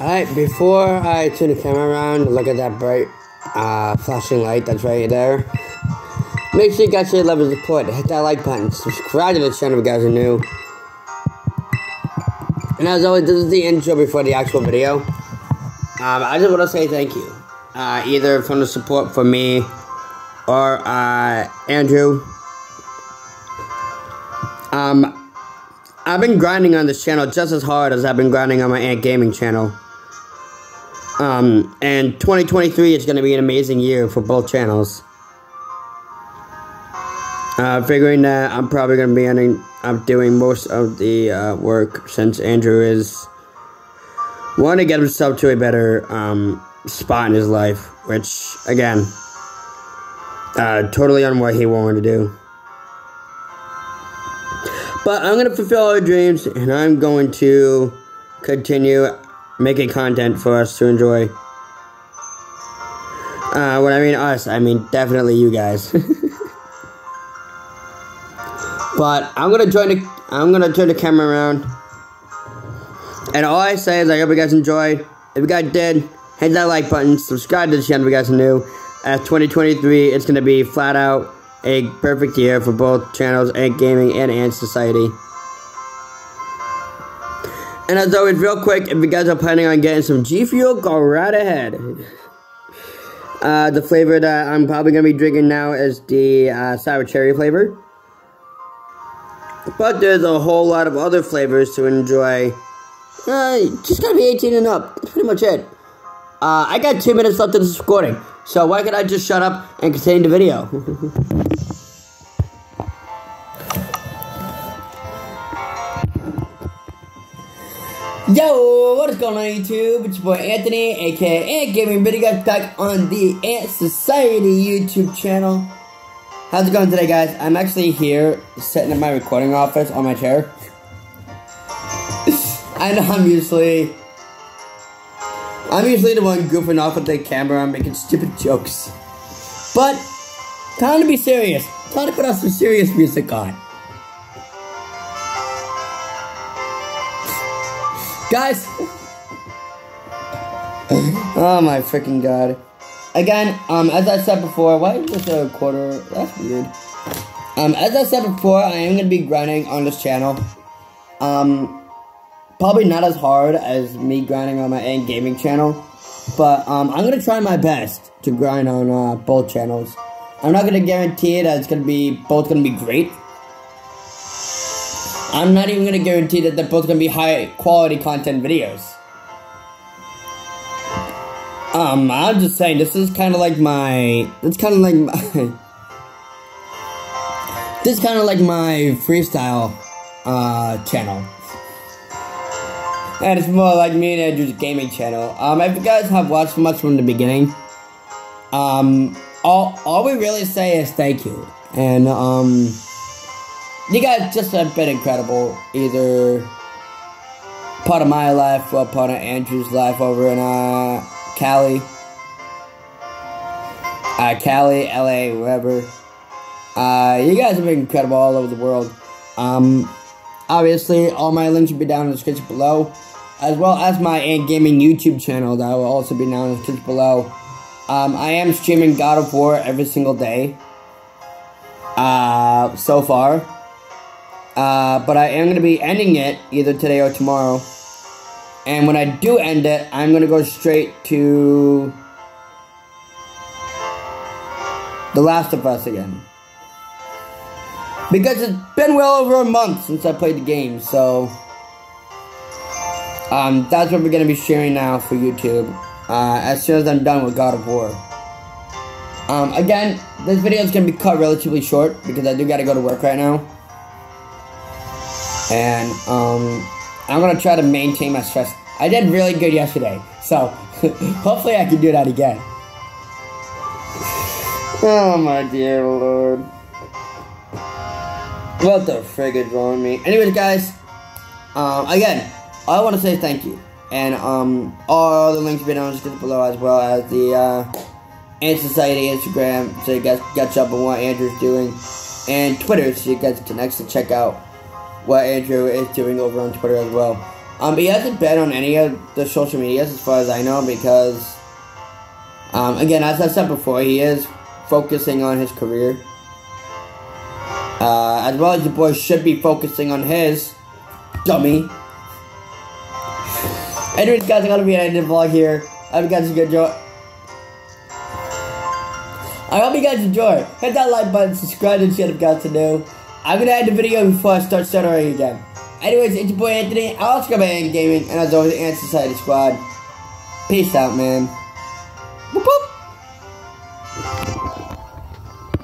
Alright, before I turn the camera around, look at that bright uh, flashing light that's right there. Make sure you guys your love and support. Hit that like button. Subscribe to the channel if you guys are new. And as always, this is the intro before the actual video. Um, I just want to say thank you. Uh, either from the support for me or uh, Andrew. Um, I've been grinding on this channel just as hard as I've been grinding on my Ant Gaming channel. Um, and 2023 is going to be an amazing year for both channels. Uh, figuring that I'm probably going to be ending up doing most of the uh, work since Andrew is wanting to get himself to a better um, spot in his life, which, again, uh, totally on what he wanted to do. But I'm going to fulfill our dreams, and I'm going to continue making content for us to enjoy. Uh, when I mean us, I mean definitely you guys. but I'm gonna join the. I'm gonna turn the camera around, and all I say is I hope you guys enjoyed. If you guys did, hit that like button, subscribe to the channel if you guys are new. As 2023, it's gonna be flat out a perfect year for both channels, Ant Gaming and Ant Society. And as always, real quick, if you guys are planning on getting some G Fuel, go right ahead. Uh, the flavor that I'm probably going to be drinking now is the uh, sour cherry flavor. But there's a whole lot of other flavors to enjoy. Uh, just gotta be 18 and up. That's pretty much it. Uh, I got two minutes left of this recording. So why can't I just shut up and continue the video? Yo, what is going on YouTube? It's your boy Anthony, aka Ant Gaming, you guys back on the Ant Society YouTube channel. How's it going today, guys? I'm actually here, sitting in my recording office on my chair. I know I'm usually... I'm usually the one goofing off with the camera and making stupid jokes. But, time to be serious. Time to put out some serious music on. Guys! oh my freaking god. Again, um, as I said before, why is this a quarter? That's weird. Um, as I said before, I am going to be grinding on this channel. Um, probably not as hard as me grinding on my Ant Gaming channel. But, um, I'm going to try my best to grind on, uh, both channels. I'm not going to guarantee that it's to be, both to be great. I'm not even going to guarantee that they're both going to be high quality content videos. Um, I'm just saying, this is kind of like my, it's kind of like my, this is kind of like my freestyle, uh, channel. And it's more like me and Andrew's gaming channel. Um, if you guys have watched much from the beginning, um, all, all we really say is thank you. And, um, you guys just have been incredible. Either part of my life or part of Andrew's life over in uh, Cali. Uh, Cali, LA, wherever. Uh, you guys have been incredible all over the world. Um, obviously, all my links will be down in the description below. As well as my Ant Gaming YouTube channel that will also be down in the description below. Um, I am streaming God of War every single day. Uh, so far. Uh, but I am going to be ending it either today or tomorrow. And when I do end it, I'm going to go straight to The Last of Us again. Because it's been well over a month since I played the game, so... Um, that's what we're going to be sharing now for YouTube. Uh, as soon as I'm done with God of War. Um, again, this video is going to be cut relatively short because I do got to go to work right now. And, um, I'm gonna try to maintain my stress. I did really good yesterday, so hopefully I can do that again. Oh my dear lord. What the frig is wrong with me? Anyways, guys, um, again, I want to say thank you. And, um, all the links will be down the description below as well as the, uh, Ant Society Instagram, so you guys catch up on what Andrew's doing. And Twitter, so you guys can actually check out what Andrew is doing over on Twitter as well. Um, he hasn't been on any of the social medias as far as I know because, um, again, as I said before, he is focusing on his career. Uh, as well as the boy should be focusing on his dummy. Anyways, guys, I'm gonna be ending the vlog here. I hope you guys enjoy. I hope you guys enjoy. Hit that like button, subscribe the channel if you guys to know. I'm gonna end the video before I start stuttering again. Anyways, it's your boy Anthony. I also got my Gaming, and as always, Ant Society Squad. Peace out, man. Boop, boop.